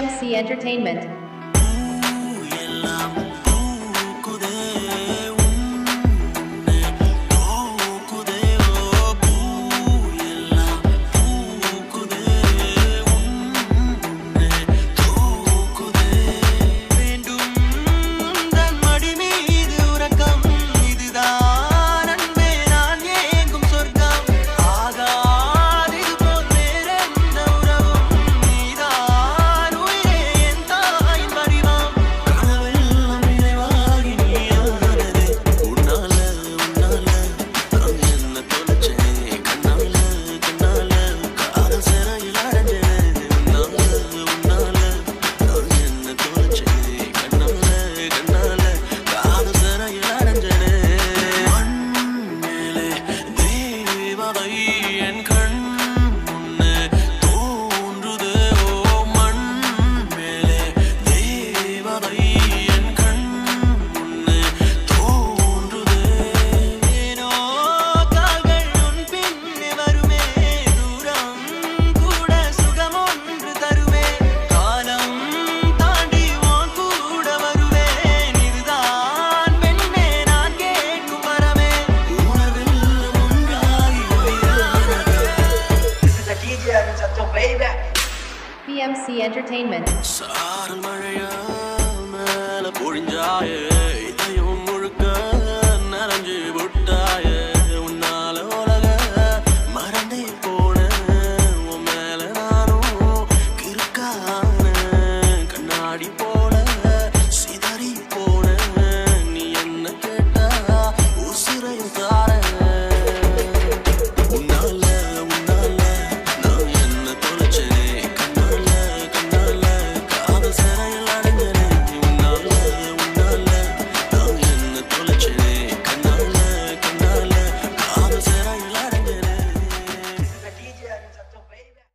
MC Entertainment. PMC Entertainment.